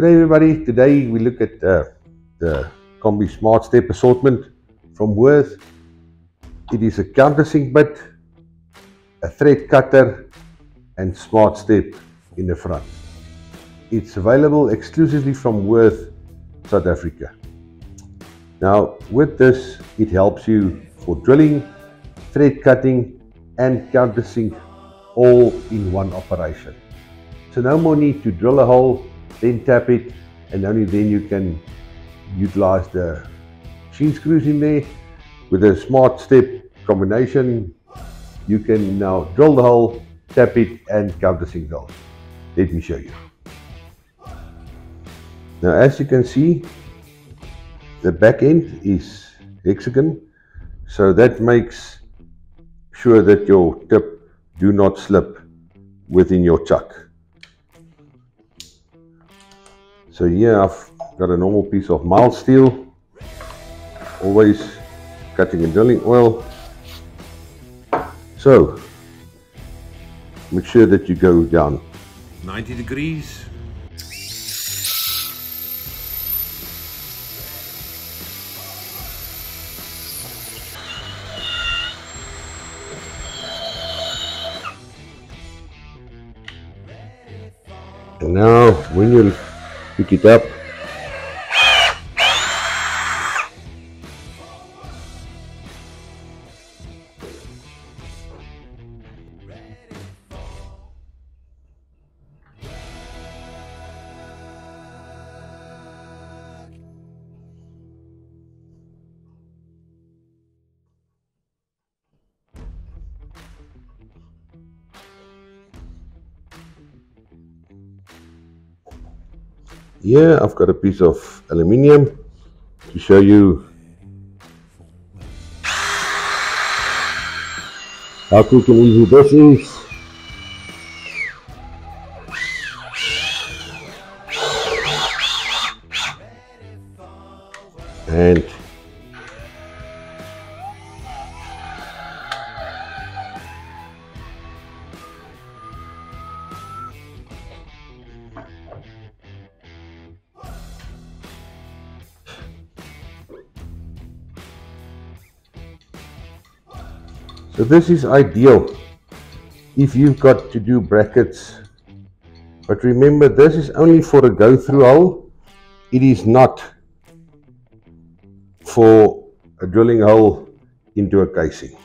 Good day everybody, today we look at uh, the Combi Smart Step assortment from Würth. It is a countersink bit, a thread cutter and Smart Step in the front. It's available exclusively from Würth, South Africa. Now with this, it helps you for drilling, thread cutting and countersink all in one operation. So no more need to drill a hole, then tap it, and only then you can utilize the machine screws in there. With a smart step combination, you can now drill the hole, tap it, and countersink the hole. Let me show you. Now as you can see, the back end is hexagon, so that makes sure that your tip do not slip within your chuck. So here I've got a normal piece of mild steel, always cutting and drilling oil. So make sure that you go down 90 degrees. And now when you pick it up Here I've got a piece of aluminium to show you how quick and easy this is. And So this is ideal if you've got to do brackets. But remember, this is only for a go-through hole. It is not for a drilling hole into a casing.